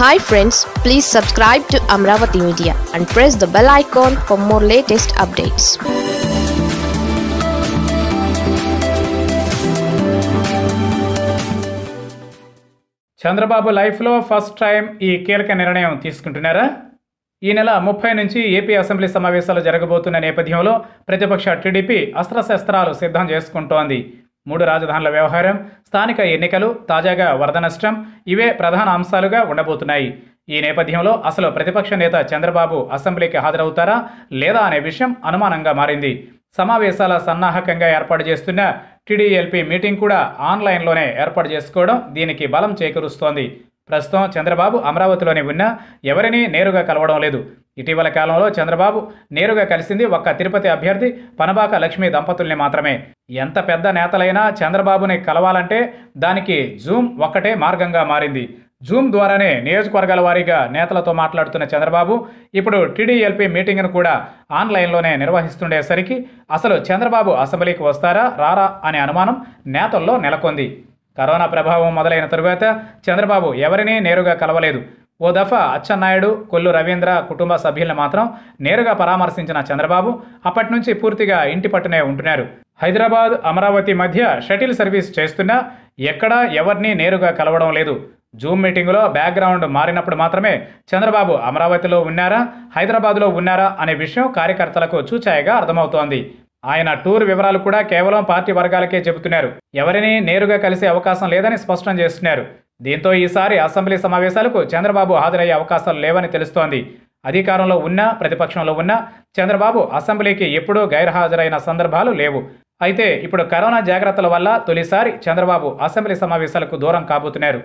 Hi friends please subscribe to Amaravati media and press the bell icon for more latest updates Chandrababu లైఫ్లో first time ఈ కీలక నిర్ణయం తీసుకుంటున్నారా? ఈ నెల ముప్పై నుంచి ఏపీ అసెంబ్లీ సమావేశాలు జరగబోతున్న నేపథ్యంలో ప్రతిపక్ష టీడీపీ అస్త్రశస్త్రాలు సిద్ధం చేసుకుంటోంది. మూడు రాజధానుల వ్యవహారం స్థానిక ఎన్నికలు తాజాగా వరద నష్టం ఇవే ప్రధాన అంశాలుగా ఉండబోతున్నాయి. ఈ నేపథ్యంలో అసలు ప్రతిపక్ష నేత చంద్రబాబు అసెంబ్లీకి హాజరవుతారా లేదా అనే విషయం అనుమానంగా మారింది. సమావేశాల సన్నాహకంగా ఏర్పాటు చేస్తున్న టీడీఎల్పీ మీటింగ్ కూడా ఆన్లైన్లోనే ఏర్పాటు చేసుకోవడం దీనికి బలం చేకూరుస్తోంది. ప్రస్తుతం చంద్రబాబు అమరావతిలోనే ఉన్నా ఎవరినీ నేరుగా కలవడం లేదు. ఇటీవల కాలంలో చంద్రబాబు నేరుగా కలిసింది ఒక్క తిరుపతి అభ్యర్థి పనబాక లక్ష్మి దంపతుల్ని మాత్రమే. ఎంత పెద్ద నేతలైనా చంద్రబాబుని కలవాలంటే దానికి జూమ్ ఒక్కటే మార్గంగా మారింది. జూమ్ ద్వారానే నియోజకవర్గాల వారీగా నేతలతో మాట్లాడుతున్న చంద్రబాబు ఇప్పుడు టీడీఎల్పీ మీటింగ్ను కూడా ఆన్లైన్లోనే నిర్వహిస్తుండేసరికి అసలు చంద్రబాబు అసెంబ్లీకి వస్తారా రారా అనే అనుమానం నేతల్లో నెలకొంది. కరోనా ప్రభావం మొదలైన తరువాత చంద్రబాబు ఎవరినీ నేరుగా కలవలేదు. ఓ దఫా అచ్చెన్నాయుడు కొల్లు రవీంద్ర కుటుంబ సభ్యులను మాత్రం నేరుగా పరామర్శించిన చంద్రబాబు అప్పటి నుంచి పూర్తిగా ఇంటి పట్టునే ఉంటున్నారు. హైదరాబాద్ అమరావతి మధ్య షటిల్ సర్వీస్ చేస్తున్నా ఎక్కడా ఎవరిని నేరుగా కలవడం లేదు. జూమ్ మీటింగ్లో బ్యాక్గ్రౌండ్ మారినప్పుడు మాత్రమే చంద్రబాబు అమరావతిలో ఉన్నారా హైదరాబాద్లో ఉన్నారా అనే విషయం కార్యకర్తలకు చూచాయగా అర్థమవుతోంది. ఆయన టూర్ వివరాలు కూడా కేవలం పార్టీ వర్గాలకే చెబుతున్నారు. ఎవరిని నేరుగా కలిసే అవకాశం లేదని స్పష్టం చేస్తున్నారు. దీంతో ఈసారి అసెంబ్లీ సమావేశాలకు చంద్రబాబు హాజరయ్యే అవకాశాలు లేవని తెలుస్తోంది. అధికారంలో ఉన్నా ప్రతిపక్షంలో ఉన్నా చంద్రబాబు అసెంబ్లీకి ఎప్పుడూ గైర్హాజరైన సందర్భాలు లేవు. అయితే ఇప్పుడు కరోనా జాగ్రత్తల వల్ల తొలిసారి చంద్రబాబు అసెంబ్లీ సమావేశాలకు దూరం కాబోతున్నారు.